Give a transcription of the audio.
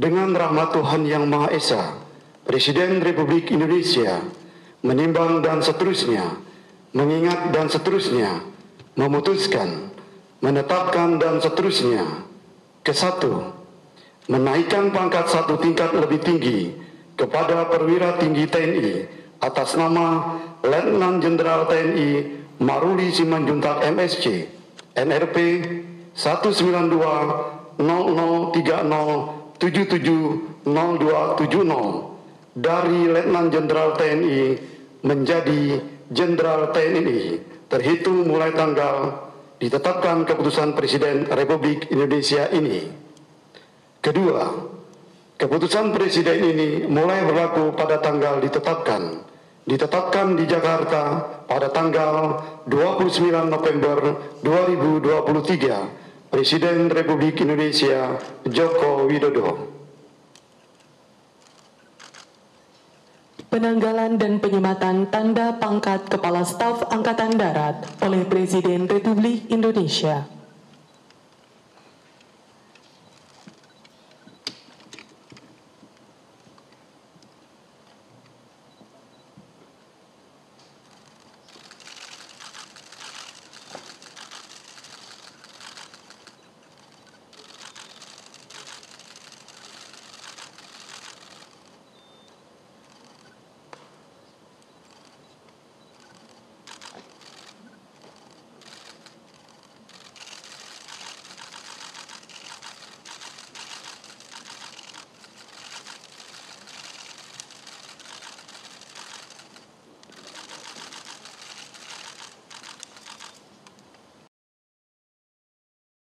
Dengan rahmat Tuhan Yang Maha Esa, Presiden Republik Indonesia menimbang dan seterusnya, mengingat dan seterusnya, memutuskan, menetapkan dan seterusnya. Kesatu, menaikkan pangkat satu tingkat lebih tinggi kepada perwira tinggi TNI atas nama Letnan Jenderal TNI Maruli Simanjuntak MSC NRP 192 0030770270 dari Letnan Jenderal TNI menjadi Jenderal TNI terhitung mulai tanggal ditetapkan keputusan Presiden Republik Indonesia ini. Kedua, keputusan Presiden ini mulai berlaku pada tanggal ditetapkan. Ditetapkan di Jakarta pada tanggal 29 November 2023 Presiden Republik Indonesia Joko Widodo. Penanggalan dan penyematan tanda pangkat Kepala Staf Angkatan Darat oleh Presiden Republik Indonesia.